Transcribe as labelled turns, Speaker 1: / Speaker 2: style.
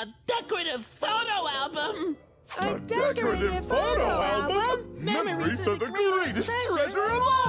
Speaker 1: A decorative photo album?
Speaker 2: A decorative photo album?
Speaker 3: Memories are the greatest treasure of all!